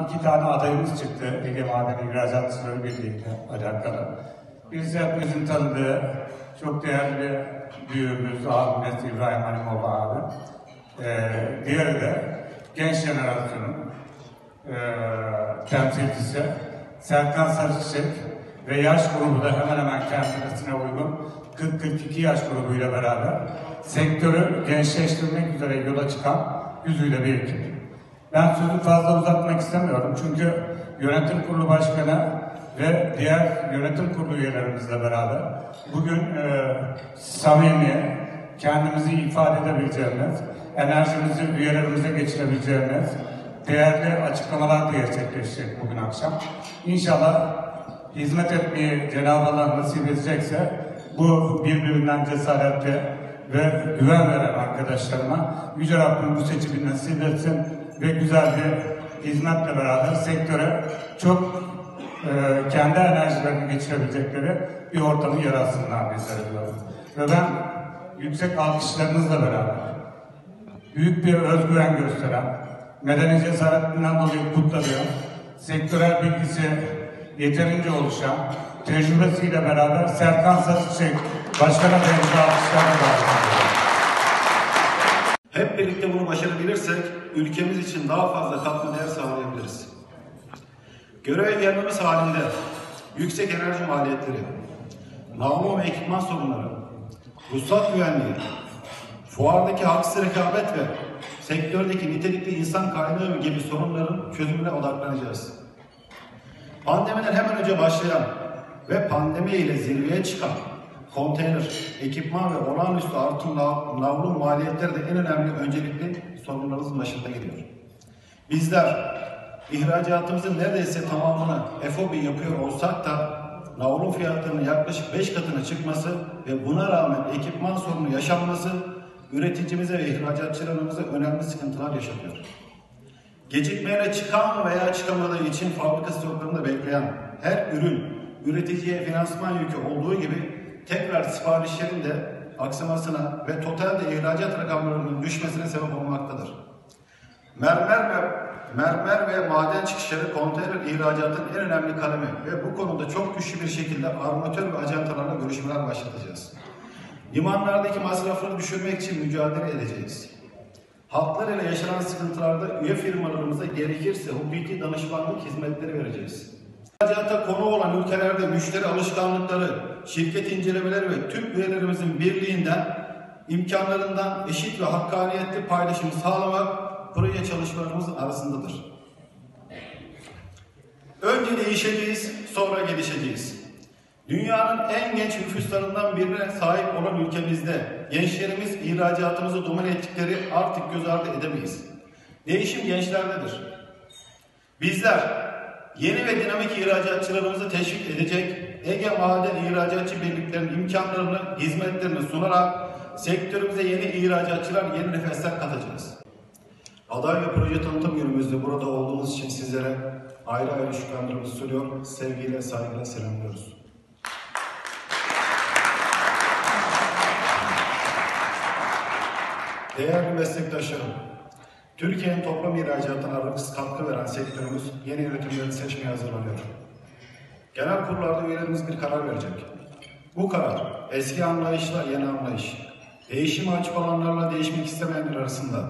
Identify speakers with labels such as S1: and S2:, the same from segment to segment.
S1: İki tane adayımız çıktı Ege Maden İhracatçıları Birliği'yle alakalı. Biz hepimizin tanıdığı çok değerli büyüğümüz abimiz İbrahim Halimov abi. Ee, diğeri de genç jenerasyonun e, temsilcisi Serkan Sarıçiçek ve yaş grubu da hemen hemen kendisine uygun 40-42 yaş grubuyla beraber sektörü gençleştirmek üzere yola çıkan yüzüyle bir ekip. Ben sözü fazla uzatmak istemiyorum çünkü yönetim kurulu başkanı ve diğer yönetim kurulu üyelerimizle beraber bugün e, samimi, kendimizi ifade edebileceğimiz, enerjimizi üyelerimize geçirebileceğimiz değerli açıklamalar gerçekleşecek bugün akşam. İnşallah hizmet etmeyi Cenab-ı Allah nasip edecekse bu birbirinden cesaretli ve güven veren arkadaşlarıma Yüce Rabbim bu seçimi nasip etsin ve güzel bir hizmetle beraber sektöre çok e, kendi enerjilerini geçirebilecekleri bir ortamı yaratsınlar söylüyorum. Ve ben yüksek alkışlarınızla beraber büyük bir özgüven gösteren, medeni cesaretinden dolayı kutladığım, sektörel bilgisi yeterince oluşan, tecrübesiyle beraber Serkan Saççık Başkan adayımızı alkışlarla ediyorum.
S2: Hep birlikte bunu başarabilirsek ülkemiz için daha fazla katma değer sağlayabiliriz. Göreve gelmemiz halinde yüksek enerji maliyetleri, namlu ve ekipman sorunları, ruhsat güvenliği, fuardaki haksız rekabet ve sektördeki nitelikli insan kaynağı gibi sorunların çözümüne odaklanacağız. Pandemiden hemen önce başlayan ve pandemi ile zirveye çıkan konteyner, ekipman ve olağanüstü artım nav- navlun maliyetleri de en önemli öncelikli sorunlarımızın başında geliyor. Bizler ihracatımızın neredeyse tamamını FOB yapıyor olsak da navlun fiyatlarının yaklaşık 5 katına çıkması ve buna rağmen ekipman sorunu yaşanması üreticimize ve ihracatçılarımıza önemli sıkıntılar yaşatıyor. Gecikmeyle çıkan veya çıkamadığı için fabrika stoklarında bekleyen her ürün üreticiye finansman yükü olduğu gibi tekrar siparişlerin de aksamasına ve totalde ihracat rakamlarının düşmesine sebep olmaktadır. Mermer ve mermer ve maden çıkışları konteyner ihracatının en önemli kalemi ve bu konuda çok güçlü bir şekilde armatör ve ajantalarla görüşmeler başlatacağız. Limanlardaki masrafları düşürmek için mücadele edeceğiz. Halklar ile yaşanan sıkıntılarda üye firmalarımıza gerekirse hukuki danışmanlık hizmetleri vereceğiz. İhracata konu olan ülkelerde müşteri alışkanlıkları, şirket incelemeleri ve tüm üyelerimizin birliğinden, imkanlarından eşit ve hakkaniyetli paylaşımı sağlamak proje çalışmalarımızın arasındadır. Önce değişeceğiz, sonra gelişeceğiz. Dünyanın en genç nüfuslarından birine sahip olan ülkemizde gençlerimiz ihracatımızı domine ettikleri artık göz ardı edemeyiz. Değişim gençlerdedir. Bizler yeni ve dinamik ihracatçılarımızı teşvik edecek Ege Maden İhracatçı Birliklerinin imkanlarını, hizmetlerini sunarak sektörümüze yeni ihracatçılar, yeni nefesler katacağız. Aday ve proje tanıtım günümüzde burada olduğunuz için sizlere ayrı ayrı şükranlarımızı sunuyor. Sevgiyle, saygıyla selamlıyoruz. Değerli meslektaşlarım, Türkiye'nin toplam ihracatına aralıksız katkı veren sektörümüz yeni yönetimleri seçmeye hazırlanıyor. Genel kurullarda üyelerimiz bir karar verecek. Bu karar eski anlayışla yeni anlayış, değişime açık olanlarla değişmek istemeyenler arasında,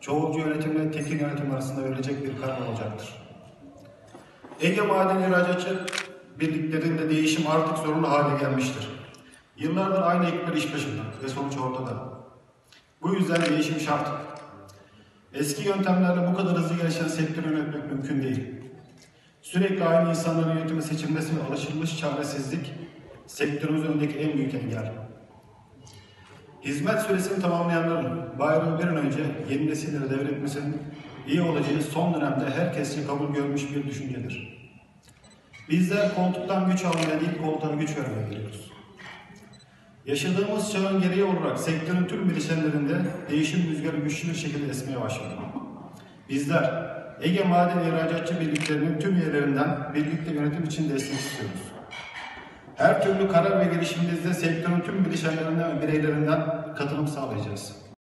S2: çoğulcu yönetimle tekil yönetim arasında verilecek bir karar olacaktır. Ege Maden İhracatçı birliklerinde değişim artık zorunlu hale gelmiştir. Yıllardır aynı ekipler iş başında ve sonuç ortada. Bu yüzden değişim şart. Eski yöntemlerle bu kadar hızlı gelişen sektörü yönetmek mümkün değil. Sürekli aynı insanların yönetime seçilmesi ve alışılmış çaresizlik sektörümüz önündeki en büyük engel. Hizmet süresini tamamlayanların bayrağı bir an önce yeni nesillere devretmesinin iyi olacağı son dönemde herkesçe kabul görmüş bir düşüncedir. Bizler koltuktan güç almaya değil koltuğa güç vermeye geliyoruz. Yaşadığımız çağın gereği olarak sektörün tüm bileşenlerinde değişim rüzgarı güçlü bir şekilde esmeye başladı. Bizler Ege Maden İhracatçı Birliklerinin tüm üyelerinden birlikte yönetim için destek istiyoruz. Her türlü karar ve girişimimizde sektörün tüm bileşenlerinden ve bireylerinden katılım sağlayacağız.